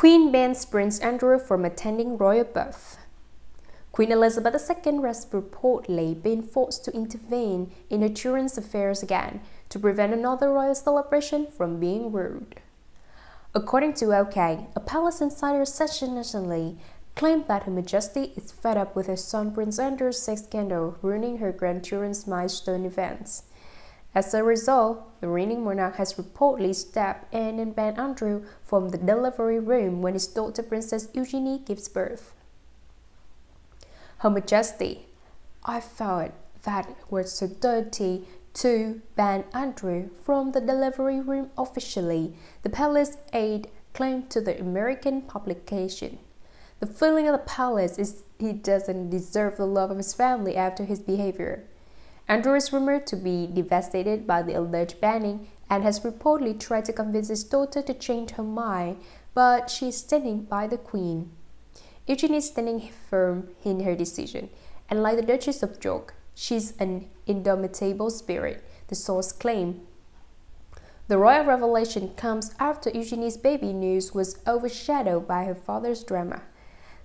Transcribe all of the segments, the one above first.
Queen bans Prince Andrew from attending royal birth. Queen Elizabeth II has reportedly been forced to intervene in her children's affairs again to prevent another royal celebration from being ruined. According to OK, a palace insider said nationally claimed that Her Majesty is fed up with her son Prince Andrew's sex scandal ruining her grandchildren's milestone events. As a result, the reigning monarch has reportedly stepped in and banned Andrew from the delivery room when his daughter Princess Eugenie gives birth. Her Majesty, I felt that was so dirty to ban Andrew from the delivery room officially, the palace aide claimed to the American publication. The feeling of the palace is he doesn't deserve the love of his family after his behavior. Andrew is rumored to be devastated by the alleged banning and has reportedly tried to convince his daughter to change her mind, but she is standing by the Queen. Eugenie is standing firm in her decision, and like the Duchess of York, she's an indomitable spirit, the source claimed. The royal revelation comes after Eugenie's baby news was overshadowed by her father's drama.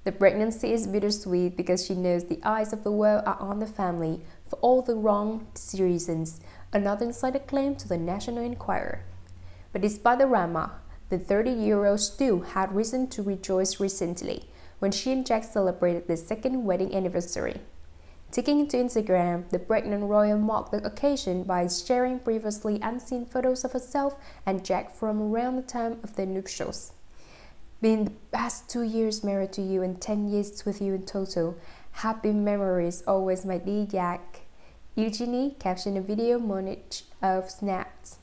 The pregnancy is bittersweet because she knows the eyes of the world are on the family for all the wrong reasons, another insider claimed to the National Enquirer. But despite the drama, the 30-year-old still had reason to rejoice recently when she and Jack celebrated their second wedding anniversary. Taking to Instagram, the pregnant royal marked the occasion by sharing previously unseen photos of herself and Jack from around the time of their nuptials. Been the past two years married to you and 10 years with you in total. Happy memories always, my dear Jack. Eugenie captioned a video montage of snaps.